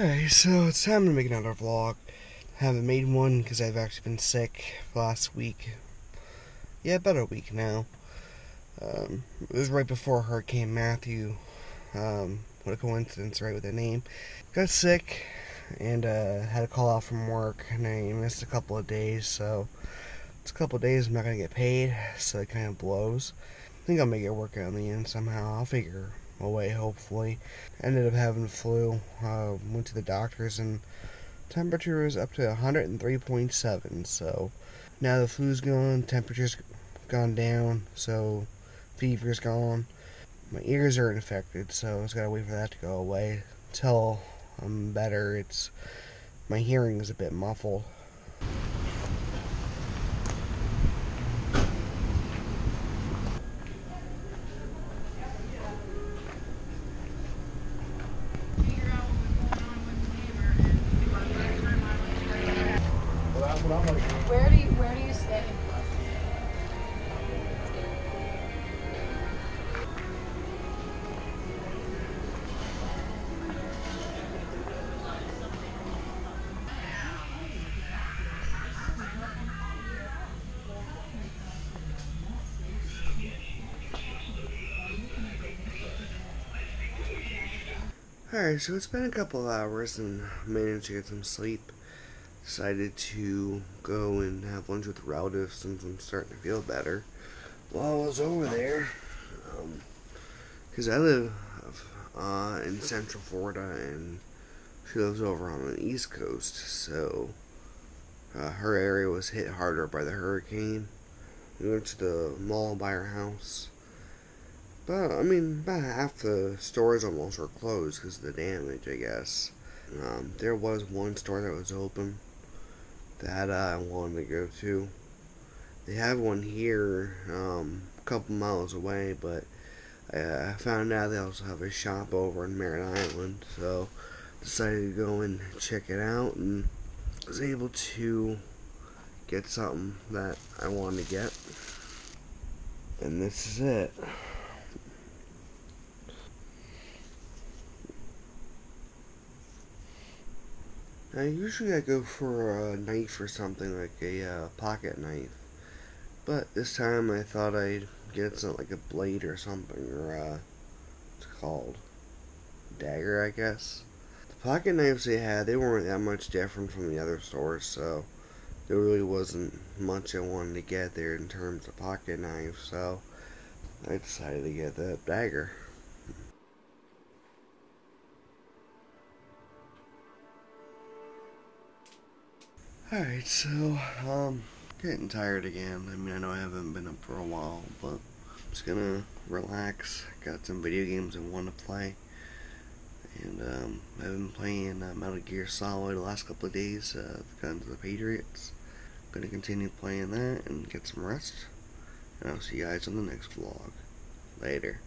Hey, so it's time to make another vlog. I haven't made one because I've actually been sick last week. Yeah, about a week now. Um, it was right before Hurricane Matthew. Um, what a coincidence, right, with the name. Got sick and uh, had to call out from work, and I missed a couple of days, so it's a couple of days I'm not going to get paid, so it kind of blows. I think I'll make it work out in the end somehow. I'll figure away, hopefully. Ended up having flu. Uh, went to the doctors, and temperature was up to 103.7. So now the flu's gone, temperature's gone down, so fever's gone. My ears are infected, so I just gotta wait for that to go away. Until I'm better, it's my hearing is a bit muffled. Where do you, where do you stay? Alright, so it's been a couple of hours and managed to get some sleep. Decided to go and have lunch with relatives since I'm starting to feel better. While I was over there, because I live uh, in Central Florida and she lives over on the East Coast, so uh, her area was hit harder by the hurricane. We went to the mall by her house. But, I mean, about half the stores almost were closed because of the damage, I guess. Um, there was one store that was open that I wanted to go to. They have one here um, a couple miles away, but uh, I found out they also have a shop over in Merritt Island, so decided to go and check it out and was able to get something that I wanted to get. And this is it. Usually I go for a knife or something like a uh, pocket knife, but this time I thought I'd get something like a blade or something, or uh, it's called dagger, I guess. The pocket knives they had, they weren't that much different from the other stores, so there really wasn't much I wanted to get there in terms of pocket knives, so I decided to get that dagger. Alright, so, um, getting tired again. I mean, I know I haven't been up for a while, but I'm just gonna relax. Got some video games I want to play. And, um, I've been playing uh, Metal Gear Solid the last couple of days, uh, the Guns of the Patriots. Gonna continue playing that and get some rest. And I'll see you guys on the next vlog. Later.